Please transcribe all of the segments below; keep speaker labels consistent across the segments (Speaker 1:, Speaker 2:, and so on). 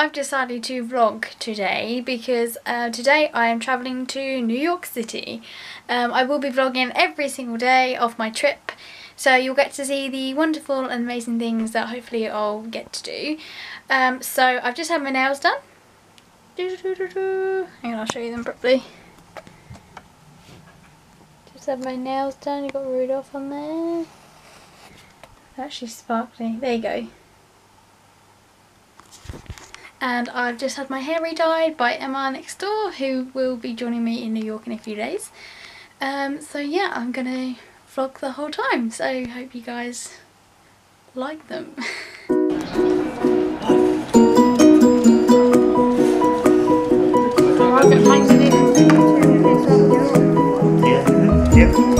Speaker 1: I've decided to vlog today because uh, today I am travelling to New York City. Um, I will be vlogging every single day of my trip so you'll get to see the wonderful and amazing things that hopefully I'll get to do. Um, so I've just had my nails done. Hang on, I'll show you them properly. Just had my nails done, you got Rudolph on there. Actually sparkly, there you go and I've just had my hair re-dyed by Emma next door who will be joining me in New York in a few days. Um, so yeah, I'm gonna vlog the whole time, so hope you guys like them.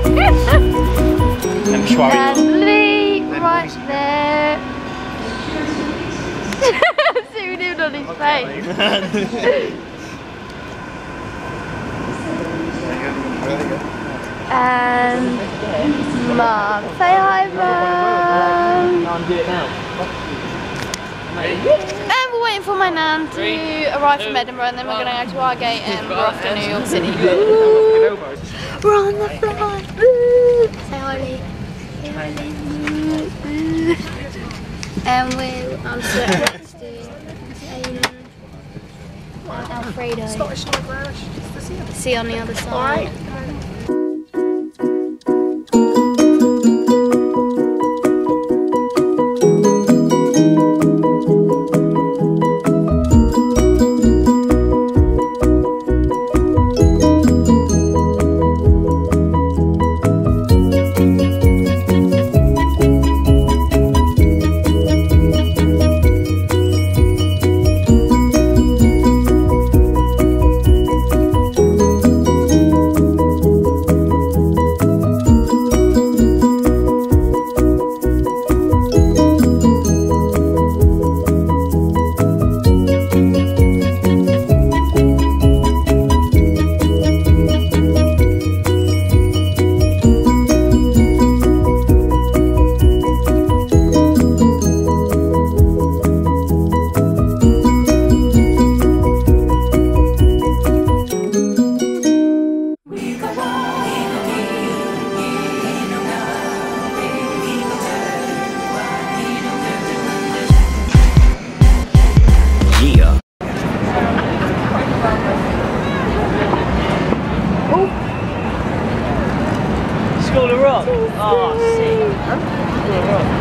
Speaker 1: Mum. Say hi, Mum. And we're waiting for my nan to arrive from Edinburgh and then we're going to go to our gate and we're off to New York City. We're on the flight. Say hi, Lee. Say hi, Lee. And we're, I'm sitting next to Alfredo. See on the other side.
Speaker 2: Oh, We're gonna